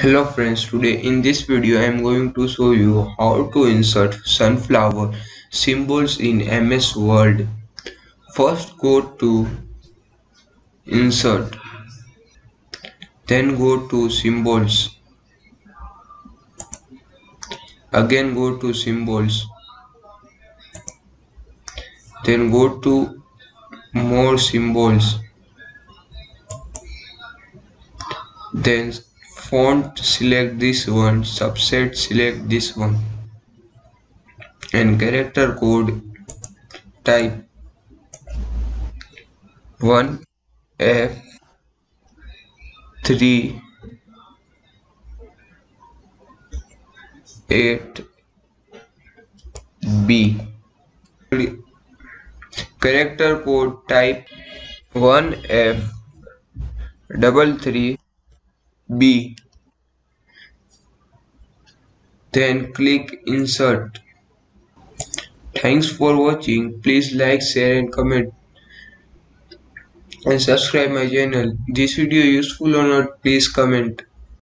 Hello friends, today in this video I am going to show you how to insert sunflower symbols in MS Word. First go to insert, then go to symbols, again go to symbols, then go to more symbols, then font select this one subset select this one and character code type 1 f 3 8 b. Character code type 1 f double 3 B. Then click insert. Thanks for watching. Please like, share and comment and subscribe my channel. This video useful or not please comment.